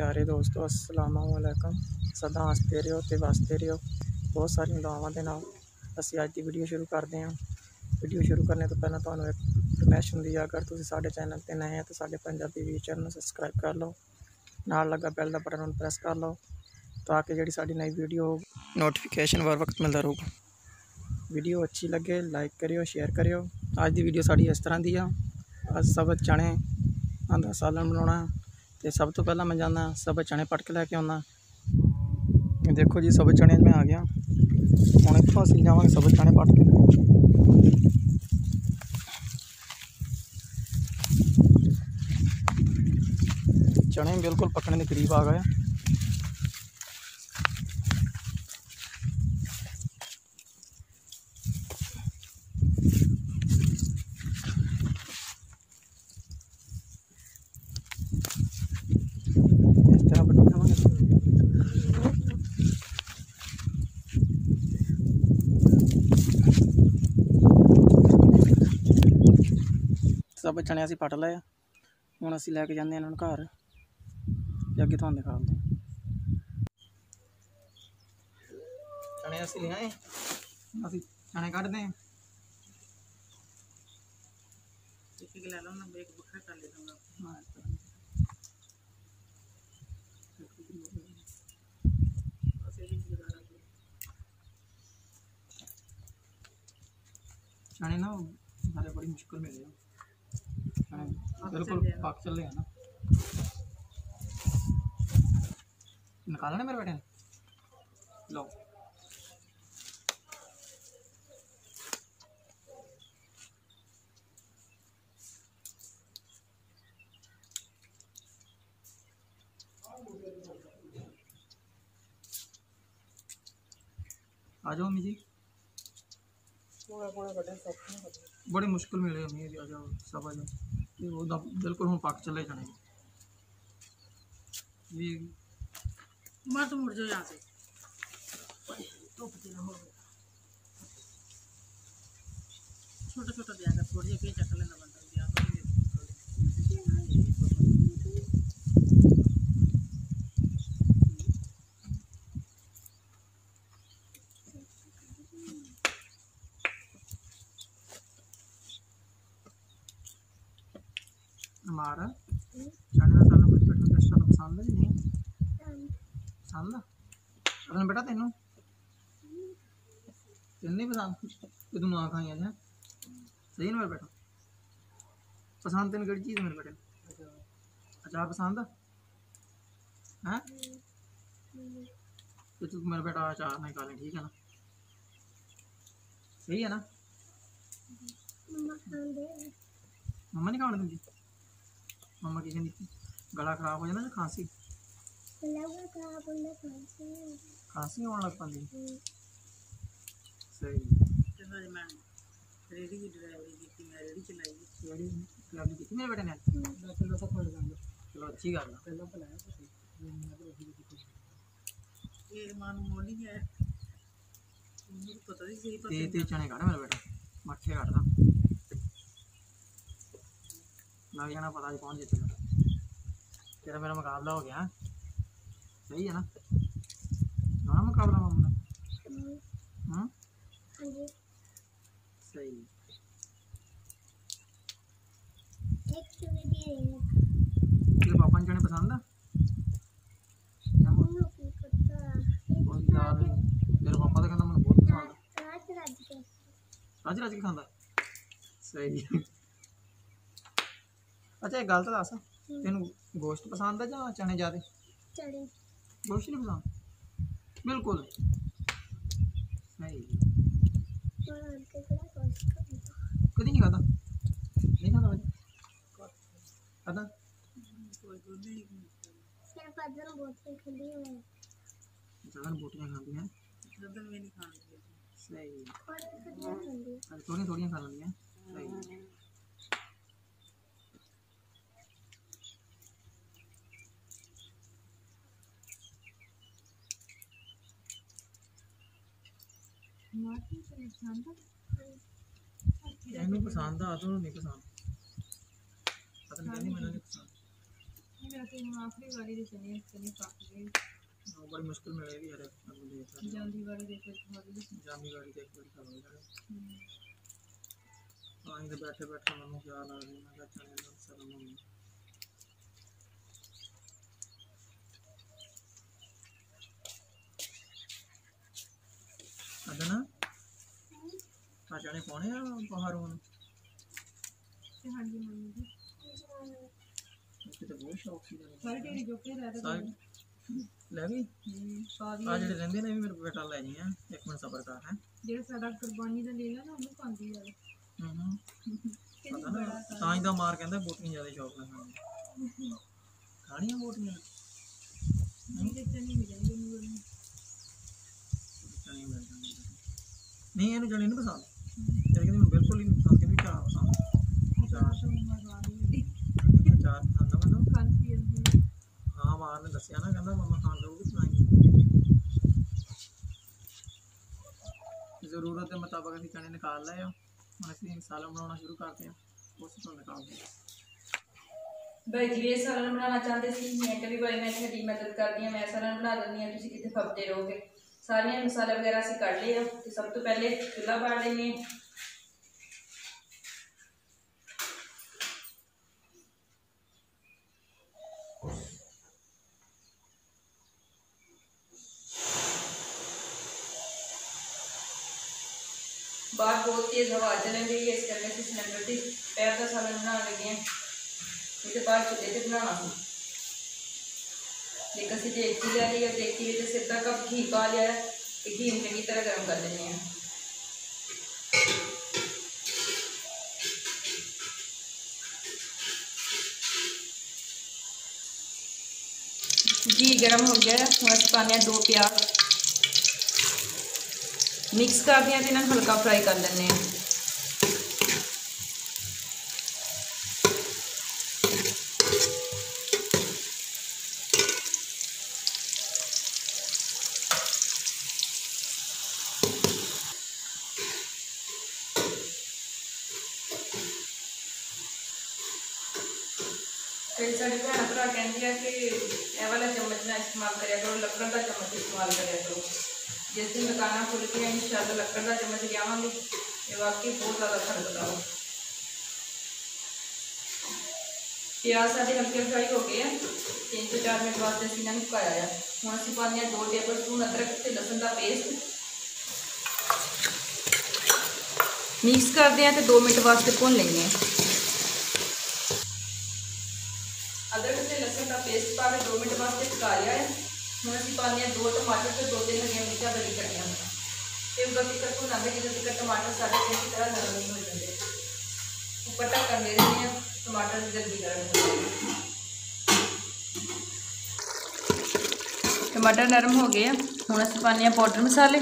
ਪਿਆਰੇ ਦੋਸਤੋ, ਅਸਲਾਮ ਵਾਲੇਕਮ ਸਦਾ ਹੱਸਦੇ ਰਹੋ ਤੇ ਵਸਦੇ ਰਹੋ। ਬਹੁਤ ਸਾਰੀਆਂ ਦੁਆਵਾਂ ਦੇ ਨਾਲ ਅਸੀਂ ਅੱਜ ਦੀ ਵੀਡੀਓ ਸ਼ੁਰੂ ਕਰਦੇ ਹਾਂ। ਵੀਡੀਓ ਸ਼ੁਰੂ ਕਰਨ ਤੋਂ ਪਹਿਲਾਂ ਤੁਹਾਨੂੰ ਇੱਕ ਫਰਮੈਸ਼ ਹੁੰਦੀ ਹੈ ਅਗਰ ਤੁਸੀਂ ਸਾਡੇ ਚੈਨਲ ਤੇ ਨਏ ਆ ਤਾਂ ਸਾਡੇ ਪੰਜਾਬੀ ਵੀ ਚੈਨਲ ਨੂੰ ਸਬਸਕ੍ਰਾਈਬ ਕਰ ਲਓ। ਨਾਲ ਲੱਗਾ ਬੈਲ ਦਾ ਬਟਨ ਨੂੰ ਪ੍ਰੈਸ ਕਰ ਲਓ ਤਾਂ ਕਿ ਜਿਹੜੀ ਸਾਡੀ ਨਈ ਵੀਡੀਓ ਨੋਟੀਫਿਕੇਸ਼ਨ ਹਰ ਵਕਤ ਮਿਲਦਾ ਰਹੂਗਾ। ਵੀਡੀਓ ਅੱਛੀ ਲੱਗੇ ਲਾਈਕ ਕਰਿਓ ਸ਼ੇਅਰ ਕਰਿਓ। ਅੱਜ ਦੀ ਵੀਡੀਓ ਸਾਡੀ ਇਸ ਤਰ੍ਹਾਂ ਦੀ ਆ। ਅੱਜ ਸਭ ਚਣੇ ਆਂਦਾ ਸਾਲਣ ਬਣਾਉਣਾ। ਤੇ ਸਭ ਤੋਂ ਪਹਿਲਾਂ ਮੈਂ ਜਾਂਦਾ ਸਭ ਚਣੇ ਪਟ ਕੇ ਲੈ ਕੇ ਆਉਣਾ ਦੇਖੋ ਜੀ ਸਭ ਚਣੇ ਮੈਂ ਆ ਗਿਆ ਹੁਣ ਇੱਥੋਂ ਅਸੀਂ ਜਾਵਾਂਗੇ ਸਭ ਚਣੇ ਪਟ ਕੇ ਚਣੇ ਬਿਲਕੁਲ ਪੱਕਣੇ ਦੇ ਕਰੀਬ ਆ ਗਏ ਸਭ ਚਣੇ ਅਸੀਂ ਪਟ ਲਏ ਆ ਹੁਣ ਅਸੀਂ ਲੈ ਕੇ ਜਾਂਦੇ ਹਾਂ ਇਹਨਾਂ ਨੂੰ ਘਰ ਤੇ ਅੱਗੇ ਤੁਹਾਨੂੰ ਦਿਖਾਉਂਦੇ ਹਾਂ ਚਣੇ ਅਸੀਂ ਲਿਆਏ ਅਸੀਂ ਚਣੇ ਕੱਢਦੇ ਹਾਂ ਇੱਕ ਇੱਕ ਲੈ ਲਓ ਨਾ ਇੱਕ ਵੱਖਰਾ ਕਰ ਲੈਣਾ ਹਾਂ, ਇਸ ਤਰ੍ਹਾਂ। ਬਸ ਇਹ ਵੀ ਗੁਜ਼ਾਰਾ ਕਰੋ। ਚਣੇ ਨਾ ਹਮਾਰੇ बड़ी मुश्किल में गया चने बिल्कुल पाक चल रहे हैं। ना। निकालना मेरे बेटे लो। आ जाओ मम्मी जी। बड़े मुश्किल मिले मम्मी जी आ जाओ सब आ जाओ। बिल्कुल हम पक चले जाने मत मुड़ जाओ से। छोटा छोटा दिया थोड़ी कहीं चक लेना ਹਮਾਰਾ ਚਣੇ ਦਾ ਸਾਲਾ ਬੱਚਾ ਨੂੰ ਟੈਸਟ ਕਰਨਾ ਪਸੰਦ ਜੀ ਨਹੀਂ ਪਸੰਦ ਆ ਅਰਨ ਬੇਟਾ ਤੈਨੂੰ? ਤੈਨੂੰ ਨਹੀਂ ਪਸੰਦ? ਤੇ ਤੂੰ ਨਾ ਖਾਈ ਅੱਜ ਹੈਂ? ਸਹੀ ਨਾ ਬੇਟਾ? ਪਸੰਦ ਤੈਨੂੰ ਕਿਹੜੀ ਚੀਜ਼ ਮੇਰੇ ਬੇਟੇ? ਅਚਾਰ ਪਸੰਦ? ਆ ਹੈ? ਤੇ ਤੂੰ ਮੇਰਾ ਬੇਟਾ ਅਚਾਰ ਨਹੀਂ ਖਾ ਲੈ ਠੀਕ ਹੈ ਨਾ? ਸਹੀ ਹੈ ਨਾ? ਮੰਮਾ ਨਹੀਂ ਖਾਣ ਦਿੰਦੀ ਮਮਾ ਕੀ ਕਹਿੰਦੀ ਸੀ? ਗਲਾ ਖਰਾਬ ਹੋ ਜਾਂਦਾ ਨਾ ਖਾਂਸੀ? ਲੱਗਦਾ ਖਰਾਬ ਹੁੰਦਾ ਖਾਂਸੀ ਖਾਂਸੀ ਹੋਣ ਲੱਗ ਪੈਂਦੀ। ਸਹੀ। ਤੇ ਫਿਰ ਮੈਂ ਰੇੜੀ ਦੀ ਡਰਾਈਵਰੀ ਕੀਤੀ ਮੈਂ ਰੇੜੀ ਚਲਾਈ। ਰੇੜੀ ਡਰਾਈਵਰੀ ਕੀਤੀ ਮੇਰੇ ਬੇਟੇ ਨੇ? ਮੈਂ ਚਲੋ ਤਾਂ ਫੜ ਜਾਂਗਾ ਚਲੋ ਅੱਛੀ ਗੱਲ ਆ। ਪਹਿਲਾਂ ਬਣਾਇਆ ਤੁਸੀਂ ਮੈਂ ਤਾਂ ਉਹੀ ਕੀਤੀ ਇਹ ਮਾਂ ਨੂੰ ਮੋਲੀ ਹੈ ਮੈਨੂੰ ਪਤਾ ਨਹੀਂ ਸੀ ਪਤਾ ਤੇ ਤੇ ਚਣੇ ਕੱਢ ਮੇਰੇ ਬੇਟਾ। ਮੱਠੇ ਕੱਢਦਾ। ਲੱਗ ਜਾਣਾ ਪਤਾ ਜੀ ਕੌਣ ਜਿੱਤੇਗਾ। ਤੇਰਾ ਮੇਰਾ ਮੁਕਾਬਲਾ ਹੋ ਗਿਆ। ਸਹੀ ਹੈ ਨਾ? ਨਾ ਮੁਕਾਬਲਾ ਮਾਮਾ? ਦਾ ਹਾਂ ਸਹੀ। ਤੇਰੇ ਪਾਪਾ ਨੂੰ ਚਣੇ ਪਸੰਦ ਆ? ਤੇਰੇ ਪਾਪਾ ਤਾਂ ਕਹਿੰਦਾ ਮੈਨੂੰ ਬਹੁਤ ਪਸੰਦ ਰੱਜ ਰੱਜ ਕੇ ਖਾਂਦਾ? ਸਹੀ। अच्छा एक गल्ल तो दस तेन गोश्त पसंद है जां चने ज़्यादा? गोश्त नहीं पसंद? बिल्कुल। नहीं कभी नहीं खाता नहीं खाता भाई? खाता ज़्यादा बोटियाँ खाती हैं सही। थोड़ी थोड़ियाँ खा लेंगे ਇਹਨੂੰ ਪਸੰਦ ਆ ਤੁਹਾਨੂੰ ਨਹੀਂ ਪਸੰਦ ਪਤਾ ਨਹੀਂ ਕਹਿੰਦੀ ਮੈਨੂੰ ਨਹੀਂ ਪਸੰਦ ਵੈਸੇ ਹੁਣ ਆਖਰੀ ਵਾਰੀ ਦੇ ਚਨੇ ਚਨੇ ਪੱਕ ਗਏ ਉਹ ਬੜੀ ਮੁਸ਼ਕਿਲ ਮਿਲੇ ਵੀ ਯਾਰ ਅਗਲੇ ਦੇਖ ਲੈ ਜਾਂਦੀ ਵਾਰੀ ਦੇ ਕੁਝ ਥੋੜੀ ਜਾਮੀ ਵਾਲੀ ਤੇ ਇੱਕ ਵਾਰੀ ਖਾ ਲਓ ਜਾਣੇ ਤਾਂ ਹੀ ਤੇ ਬੈਠੇ ਬੈਠੇ ਮੈਨੂੰ ਖਿਆਲ ਆ ਗਿਆ ਮੈਂ ਕਿਹਾ ਚਣੇ ਨਾਲ ਸਰਮ ਹੋਣੀ ਅਦਨਾ ਆ ਚਣੇ ਪਾਉਣੇ ਆ ਬਾਹਰੋਂ ਹੁਣ? ਤੇ ਹਾਂਜੀ ਮੰਮੀ ਜੀ। ਕਿਤੇ ਬਹੁਤ ਸ਼ੌਕ ਸੀ ਜਾਣੇ ਸਾਰੇ ਢੇਰੀ ਜੋ ਕੇ ਰਹਿ ਰਹੇ ਲੈ ਵੀ। ਆ। ਜਿਹੜੇ ਰਹਿੰਦੇ ਨੇ ਇਹ ਵੀ ਮੇਰੇ ਬੇਟਾ ਲੈ ਜੀ ਆ। ਇੱਕ ਮਿੰਟ ਸਬਰ ਕਰ ਹੈ। ਜਿਹੜਾ ਸਾਡਾ ਕੁਰਬਾਨੀ ਦਾ ਲੈਣਾ ਨਾ ਉਹਨੂੰ ਪਾਉਂਦੀ ਆ। ਹੂੰ ਹੂੰ। ਨਾ ਤਾਂ ਹੀ ਤਾਂ ਮਾਰ ਕਹਿੰਦਾ ਬੋਟੀਆਂ ਜ਼ਿਆਦਾ ਸ਼ੌਕ ਖਾਣੀ ਖਾਣੀਆਂ ਬੋਟੀਆਂ? ਨਹੀਂ ਤੇ ਚਨੇ ਮਿਲਣਗੇ ਨੇ। ਨਹੀਂ ਇਹਨੂੰ ਚਣੇ ਨਹੀਂ ਪਸੰਦ ਇਹ ਕਹਿੰਦੀ ਮੈਨੂੰ ਬਿਲਕੁਲ ਹੀ ਨਹੀਂ ਪਸੰਦ ਕਹਿੰਦੀ ਚਾਹ ਪਸੰਦ ਚਾਹ ਤੋਂ ਮਰਵਾ ਦੀ ਕਹਿੰਦੀ ਚਾਹ ਪਸੰਦ ਆ ਮੈਨੂੰ ਖਾਂਦੀ ਹੈ ਹਾਂ ਮਾਰ ਨੇ ਦੱਸਿਆ ਨਾ, ਕਹਿੰਦਾ ਮਮਾ ਖਾਣ ਦਊਗੀ ਸੁਣਾਈ ਜ਼ਰੂਰਤ ਦੇ ਮੁਤਾਬਕ ਅਸੀਂ ਚਣੇ ਨਿਕਾਲ ਲਏ ਆ। ਹੁਣ ਅਸੀਂ ਮਸਾਲਾ ਬਣਾਉਣਾ ਸ਼ੁਰੂ ਕਰਦੇ ਹਾਂ ਉਸ ਤੋਂ ਨਿਕਾਲਦੇ ਹਾਂ ਬਾਈ ਜੀ, ਇਹ ਸਾਲਨ ਬਣਾਉਣਾ ਚਾਹੁੰਦੇ ਸੀ, ਮੈਂ ਕਿਹਾ ਵੀ ਬਾਈ, ਮੈਂ ਤੁਹਾਡੀ ਮਦਦ ਕਰਦੀ ਹਾਂ, ਮੈਂ ਸਾਲਨ ਬਣਾ ਦਿੰਦੀ ਹਾਂ, ਤੁਸੀਂ ਕਿਤੇ ਫੱਬਦੇ ਰਹੋਗੇ? ਸਾਰੀਆਂ ਮਸਾਲੇ ਵਗੈਰਾ ਅਸੀਂ ਕੱਢ ਲਏ ਆ ਤੇ ਸਭ ਤੋਂ ਪਹਿਲੇ ਚੁੱਲ੍ਹਾ ਬਾੜ ਲੈਂਦੇ ਹਾਂ ਬਾਹਰ ਬਹੁਤ ਤੇਜ਼ ਹਵਾ ਚੱਲਣ ਰਹੀ ਹੈ ਇਸ ਕਰਕੇ ਅਸੀਂ ਸਿਲੰਡਰ ਦੀ ਪੈਰ ਦਾ ਸਾਲਨ ਬਣਾਉਣ ਲੱਗੇ ਹਾਂ ਇਹ ਤੇ ਬਾਹਰ ਚੁੱਲ੍ਹੇ देखो से देखती जा रही है देखती हुई जैसे तक अब घी पा लिया है कि घी में चंकी तरह गर्म कर देने हैं। घी गर्म हो गया थोड़ा पाने दो प्याज। मिक्स कर दिया हल्का फ्राई कर लेने हैं पेंशन कह दिया कि ए वाला चम्मच ना इस्तेमाल करो, लकड़ का चम्मच इस्तेमाल करो। जिस दिन खुल इन लकड़ का चम्मच ये वाकई बहुत ज़्यादा प्याज साढ़े हल्के फ्राई हो गए हैं। तीन तो चार मिनट बाद है। हूँ असं पाने दो टेबल स्पून अदरक से लसन का पेस्ट मिक्स करते हैं तो दो मिनट वास्ते भुन लेंगे। ਪੇਸਟ ਪਾ ਕੇ 2 ਮਿੰਟ ਵਾਸਤੇ ਪਕਾ ਲਿਆ ਹੈ ਹੁਣ ਅਸੀਂ ਪਾਉਂਦੇ ਹਾਂ ਦੋ ਟਮਾਟਰ ਤੇ ਦੋ ਤਿੰਨ ਹਰੀਆਂ ਮਿਰਚਾਂ ਬੜੀ ਕੱਟੀਆਂ ਹੋਈਆਂ ਤੇ ਉਦੋਂ ਤੱਕ ਭੁੰਨਾਂਗੇ ਜਦੋਂ ਤੱਕ ਟਮਾਟਰ ਸਾਡੇ ਚੰਗੀ ਤਰ੍ਹਾਂ ਨਰਮ ਨਹੀਂ ਹੋ ਜਾਂਦੇ ਉੱਪਰ ਢੱਕਣ ਦੇ ਦਿੰਦੇ ਹਾਂ ਟਮਾਟਰ ਜਲਦੀ ਗਰਮ ਹੋ ਜਾਣਗੇ ਟਮਾਟਰ ਨਰਮ ਹੋ ਗਏ ਆ ਹੁਣ ਅਸੀਂ ਪਾਉਂਦੇ ਹਾਂ ਪਾਊਡਰ ਮਸਾਲੇ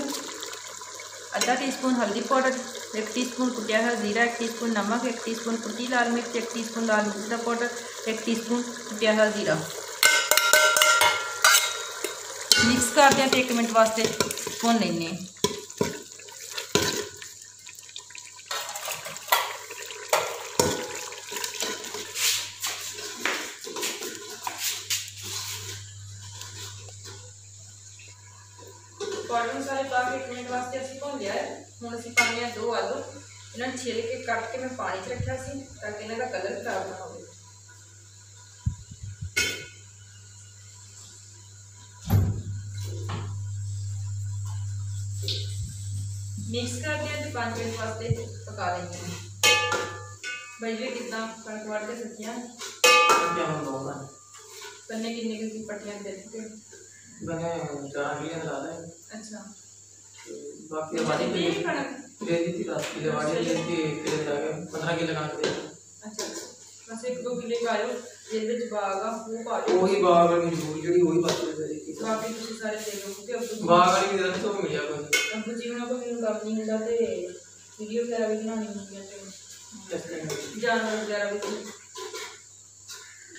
आधा टीस्पून हल्दी पाउडर, एक टी स्पून कुटिया है जीरा, एक टी स्पून नमक, एक टी स्पून कुटी लाल मिर्च, एक टी स्पून लाल मिर्च का पाउडर, एक टी स्पून कुटिया है जीरा। मिक्स करते हैं तो एक मिनट वास्ते भुन लें ਹਾਂ ਪਾਊਡਰ ਮਸਾਲੇ ਪਾ ਕੇ 1 ਮਿੰਟ ਵਾਸਤੇ ਅਸੀਂ ਭੁੰਨ ਲਿਆ ਹੈ ਹੁਣ ਅਸੀਂ ਪਾਉਂਦੇ ਹਾਂ ਦੋ ਆਲੂ ਇਹਨਾਂ ਨੂੰ ਛਿੱਲ ਕੇ ਕੱਟ ਕੇ ਮੈਂ ਪਾਣੀ 'ਚ ਰੱਖਿਆ ਸੀ ਤਾਂ ਕਿ ਇਹਨਾਂ ਦਾ ਕਲਰ ਖਰਾਬ ਨਾ ਹੋਵੇ ਮਿਕਸ ਕਰਦੇ ਹਾਂ ਤੇ 5 ਮਿੰਟ ਵਾਸਤੇ ਪਕਾ ਲੈਂਦੇ ਹਾਂ ਬਈ ਜੀ ਕਿਦਾਂ ਕਣਕ ਵੜ ਕੇ ਸੱਜੀਆਂ ਕਿਆ ਹੁੰਦਾ ਕੰਨੇ ਕਿੰਨੇ मैंने डालिया डाला है अच्छा बाकी हमारी भी दे दी थी रात की दवाड़िया लेके फिर जाके बना के लगा के अच्छा बस एक दो किले का आयो ਜਿਹਦੇ ਵਿੱਚ ਬਾਗ ਆ ਉਹ ਪਾ ਦਿਓ ਉਹੀ ਬਾਗ ਵਾਲੀ ਜ਼ਰੂਰ ਜਿਹੜੀ ਉਹੀ ਬਸ ਰਹੀ ਬਾਕੀ ਤੁਸੀਂ ਸਾਰੇ ਦੇ ਲਓ ਕਿਉਂਕਿ ਅਬੂ ਬਾਗ ਵਾਲੀ ਜਿਹੜਾ ਤੋਂ ਮਿਲਿਆ ਕੋਈ ਅਬੂ ਜੀ ਉਹਨਾਂ ਕੋਲ ਮੈਨੂੰ ਕੰਮ ਨਹੀਂ ਹੁੰਦਾ ਤੇ ਵੀਡੀਓ ਵਗੈਰਾ ਵੀ ਬਣਾਉਣੀ ਹੁੰਦੀ ਹੈ ਤੇ ਜਾਨਵਰ ਵਗੈਰਾ ਵੀ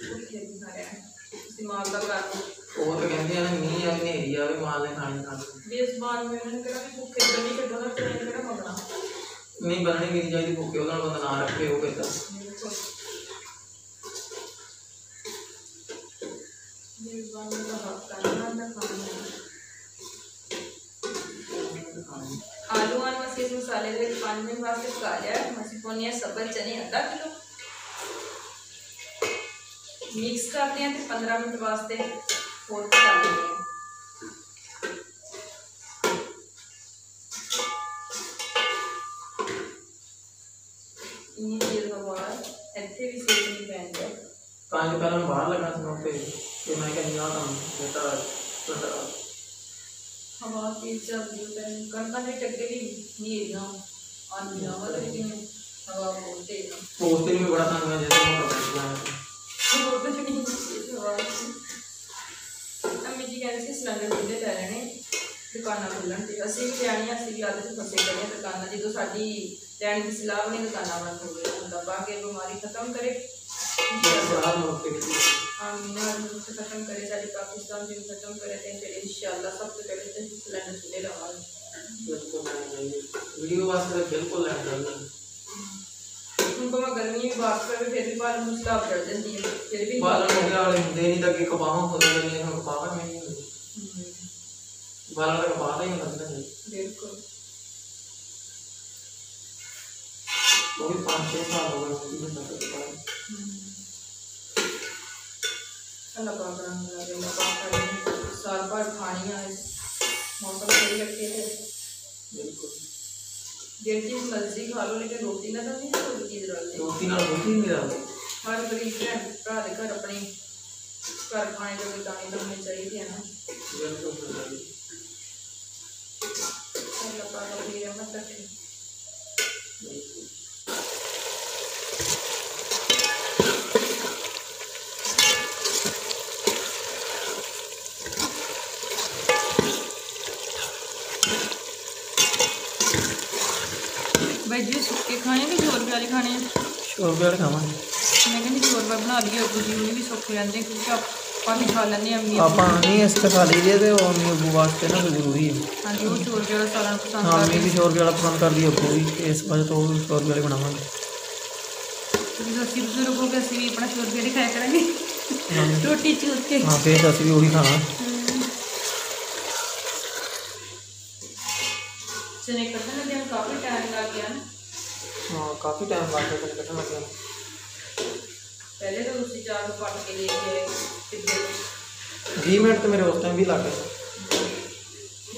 ਓਕੇ ਜੀ ਸਾਰੇ ਤੁਸੀਂ ਮਾਲ ਦਾ ਕਰ ਉਹ ਤਾਂ ਕਹਿੰਦੇ ਆ ਨਾ ਮੀਂਹ ਆ ਹਨੇਰੀ ਆਵੇ ਮਾਲ ਨੇ ਖਾਣੀ ਖਾਣੀ ਵੀ ਇਸ ਬਾਰ ਮੈਂ ਉਹਨਾਂ ਨੇ ਕਿਹਾ ਵੀ ਭੁੱਖੇ ਜਮੀ ਕੱਢਣਾ ਤੇ ਇਹਨਾਂ ਨੇ ਕਿਹੜਾ ਮੰਗਣਾ ਨਹੀਂ ਬਣਨੀ ਨਹੀਂ ਚਾਹੀਦੀ ਭੁੱਖੇ ਉਹਦਾ ਬੰਦਾ ਨਾ ਰੱਖੇ ਉਹ ਕਿਦਾਂ ਦੇਖੋ ਗਰੀਬਾਂ ਨੂੰ ਤਾਂ ਹੱਕ ਕਰਨਾ ਦਾ ਖਾਣਾ ਆਲੂਆਂ ਨੂੰ ਅਸੀਂ ਇਸ ਮਸਾਲੇ ਦੇ ਵਿੱਚ 5 ਮਿੰਟ ਵਾਸਤੇ ਪਕਾ ਲਿਆ ਹੈ। ਹੁਣ ਅਸੀਂ ਪਾਉਂਦੇ ਹਾਂ ਸਬਰ ਚਨੇ ਅੱਧਾ ਕਿਲੋ ਮਿਕਸ ਕਰਦੇ ਹਾਂ ਤੇ 15 फ़ोन को डालेंगे ऐसे भी सेव नहीं पहन गए काहे का हम बाहर लगा सकते कि मैं कहीं ना हम बेटा छोटा हवा की जब यू पहन करना नहीं टकली ये ना और ना वाला लेकिन हवा बोलते हैं बोलते में बड़ा तंग है जैसे मैं बोलता हूँ बोलते नहीं हवा ਵੀ ਬੜਾ ਤੰਗ ਹੋਇਆ ਜਦੋਂ ਮੈਂ ਬੈਠ ਗਿਆ ਬਹੁਤ ਨਹੀਂ ਤੇਜ਼ ਹਵਾ ਸੀ ਅੰਮੀ ਜੀ ਕਹਿੰਦੇ ਸੀ ਸਿਲੰਡਰ ਖੁੱਲੇ ਲੈ ਲੈਣੇ ਦੁਕਾਨਾਂ ਖੁੱਲਣ ਤੇ ਅਸੀਂ ਵੀ ਲੈਣੀਆਂ ਅਸੀਂ ਵੀ ਆਦਤ 'ਚ ਫਸੇ ਪਏ ਹਾਂ ਦੁਕਾਨਾਂ ਜਦੋਂ ਸਾਡੀ ਲੈਣ ਦੀ ਸਲਾਹ ਬਣੀ ਦੁਕਾਨਾਂ ਬੰਦ ਹੋ ਗਈਆਂ ਹੁੰਦਾ ਬਾਕੀ ਬਿਮਾਰੀ ਖਤਮ ਕਰੇ ਬੜਾ ਮੌਕੇ ਤੇ ਆਮੀਨਾ ਨੂੰ ਖਤਮ ਕਰੇ ਸਾਡੇ ਪਾਕਿਸਤਾਨ ਨੂੰ ਖਤਮ ਕਰੇ ਤੇ ਫਿਰ ਇਨਸ਼ਾਅੱਲਾ ਸਭ ਤੋਂ ਪਹਿਲੇ ਤੇ ਸਿਲੰਡਰ ਖੁੱਲੇ ਰਵਾਂਗੇ ਬਿਲਕੁਲ ਨਹੀਂ ਵੀਡੀਓ ਵਾਸਤੇ ਬਿਲਕੁਲ ਲੈਣ ਚਾਹੀਦਾ ਹੁਣ ਭਾਵੇਂ ਗਰਮੀ ਵੀ ਬਾਤ ਕਰੇ ਫਿਰ ਵੀ ਬਾਲ ਨੂੰ ਸਟਾਪ ਕਰ ਦਿੰਦੀ ਹੈ ਫਿਰ ਵੀ ਬਾਲਣ ਹੋ ਗਿਆ ਵਾਲੇ ਹੁੰਦੇ बारह का बारह ही लगना चाहिए बिल्कुल। वो भी पाँच छः साल हो गए उसकी भी मदद कर। हम्म। अल्लाह पाक अल्लाह पाक साल भर खानियाँ इस मौसम में रखे थे। बिल्कुल। जिनकी मर्ज़ी खा लो लेकिन रोटी ना डालनी रोटी डालनी रोटी ना रोटी नहीं डालनी हर गरीब भैन भरा के घर अपने। घर खाने के लिए दाने चाहिए हैं भाई जी सुक्के खाने कि शोरबे खाने शोरबे वाले खावे मैं कहती शोरबा बना लिए भी सुख रहते क्योंकि आप ਆਪਾਂ ਵੀ ਖਾ ਲੈਂਦੇ ਆ ਮੀਟ ਆਪਾਂ ਨਹੀਂ ਇਸ ਤੇ ਖਾ ਲਈਏ ਤੇ ਉਹ ਨਿੰਬੂ ਵਾਸਤੇ ਨਾ ਕੋਈ ਜ਼ਰੂਰੀ ਹੈ। ਹਾਂਜੀ ਉਹ ਚੋਰ ਵਾਲਾ ਸਾਰਿਆਂ ਨੂੰ ਪਸੰਦ ਹਾਂ ਆ ਮੈਂ ਵੀ ਸ਼ੋਰ ਵਾਲਾ ਪਸੰਦ ਕਰਦੀ ਹਾਂ ਕੋਈ ਇਸ ਵਜ੍ਹਾ ਤੋਂ ਉਹ ਸ਼ੋਰ ਵਾਲੇ ਬਣਾਵਾਂਗੇ। ਜਦੋਂ ਅਸੀਂ ਬਜ਼ੁਰਗ ਹੋ ਗਏ ਅਸੀਂ ਵੀ ਆਪਣਾ ਚੋਰ ਜਿਹੜੇ ਖਾਇਆ ਕਰਾਂਗੇ। ਹਾਂ ਰੋਟੀ ਚੂਰ ਕੇ। ਹਾਂ ਫੇਰ ਅਸੀਂ ਵੀ ਉਹੀ ਖਾਣਾ। ਚਨੇ ਕੱਟਣ ਲੱਗੇ ਨੂੰ ਕਾਫੀ ਟਾਈਮ ਲੱਗ ਗਿਆ ਹਾਂ ਕਾਫੀ ਟਾਈਮ ਲੱਗ ਗਿਆ ਕੱਟਣ ਲੱਗਿਆ ਪਹਿਲੇ ਤਾਂ ਤੁਸੀਂ ਚਾਰ ਨੂੰ ਪੱਟ ਕੇ ਲੈ ਕੇ ਆਏ ਟਿੱਬੇ ਤੋਂ 20 ਮਿੰਟ ਤੇ ਮੇਰੇ ਉਸ ਟਾਈਮ ਵੀ ਲੱਗ ਗਏ।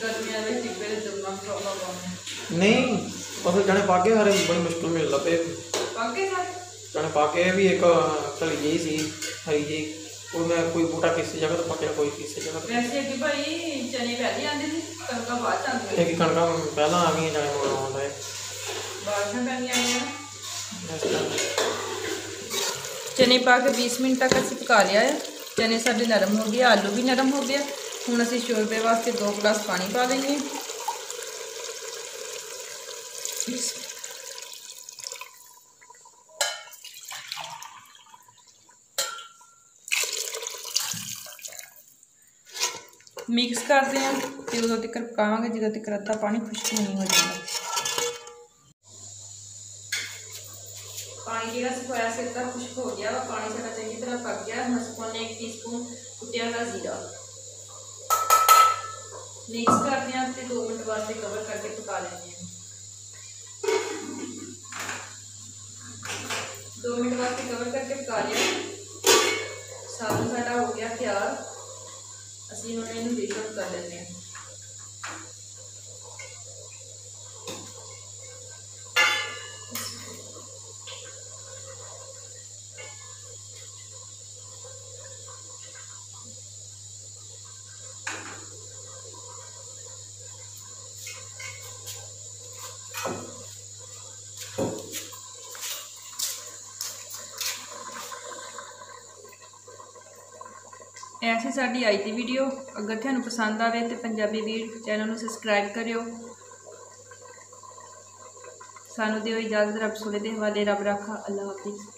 ਗਰਮੀਆਂ ਵਿੱਚ ਟਿੱਬੇ ਦੇ ਦੁਗਣਾ ਪ੍ਰੋਬਲਮ ਆਉਂਦਾ ਨਹੀਂ ਉਹ ਜਣੇ ਪਾਗੇ ਹਾਰੇ ਬੜੀ ਮੁਸ਼ਕਲ ਮਿਲ ਲੱਪੇ। ਪੱਕੇ ਸਾਰੇ? ਜਣੇ ਪਾਗੇ ਵੀ ਇੱਕ ਢਲੀ ਜਿਹੀ ਸੀ ਹਰੀ ਜਿਹੀ। ਉਹ ਮੈਂ ਕੋਈ ਬੂਟਾ ਕਿਸੇ ਜਗ੍ਹਾ ਤੋਂ ਪੱਕਿਆ ਕੋਈ ਕਿਸੇ ਜਗ੍ਹਾ ਤੋਂ ਵੈਸੇ ਕਿ ਭਾਈ ਚਨੇ ਪਹਿਲੇ ਆਉਂਦੇ ਸੀ ਕਣਕਾਂ ਬਾਅਦ ਚ ਆਉਂਦੀਆਂ। ਇਹ ਕਿ ਕਣਕਾਂ ਪਹਿਲਾਂ ਆ ਗਈਆਂ ਜਾਣੇ ਮੋੜ ਆਉਂਦਾ ਹੈ। ਬਾਰਿਸ਼ਾਂ ਪੈਣੀਆਂ ਆਈਆਂ। ਇਸ ਤਰ੍ਹਾਂ ਚਨੇ ਪਾ ਕੇ 20 ਮਿੰਟ ਤੱਕ ਅਸੀਂ ਪਕਾ ਲਿਆ ਹੈ ਚਨੇ ਸਾਡੇ ਨਰਮ ਹੋ ਗਏ ਆਲੂ ਵੀ ਨਰਮ ਹੋ ਗਿਆ ਹੁਣ ਅਸੀਂ ਸ਼ੋਰਬੇ ਵਾਸਤੇ 2 ਗਲਾਸ ਪਾਣੀ ਪਾ ਦੇਂਗੇ ਮਿਕਸ ਕਰਦੇ ਹਾਂ ਤੇ ਉਦੋਂ ਤੱਕ ਪਕਾਵਾਂਗੇ ਜਦੋਂ ਤੱਕ ਅੱਧਾ ਪਾਣੀ ਖੁਸ਼ਕ ਨਹੀਂ ਹੋ ਜਾਂਦਾ पानी की सुखाया खोया से खुश्क हो गया, और पानी सारा चंकी तरह पक गया। हम स्पून एक टी स्पून कुटिया का जीरा। मिक्स करते हैं तो दो मिनट वास्ते कवर करके पका लेंगे दो मिनट वास्ते कवर करके पका लिया। साबुन साढ़ा हो गया तैयार। असं हम इन बेकअप कर लेते हैं। ਇਹ ਸੀ ਸਾਡੀ ਅੱਜ ਦੀ ਵੀਡੀਓ। ਅਗਰ ਤੁਹਾਨੂੰ ਪਸੰਦ ਆਵੇ ਤੇ ਪੰਜਾਬੀ ਵੀਰ ਚੈਨਲ ਨੂੰ ਸਬਸਕ੍ਰਾਈਬ ਕਰਿਓ। ਸਾਨੂੰ ਦਿਓ ਇਜਾਜ਼ਤ, ਰੱਬ ਸੁਣੇ ਦੇ ਹਵਾਲੇ, ਰੱਬ ਰੱਖਾ, ਅੱਲਾਹ ਹਾਫਿਜ਼।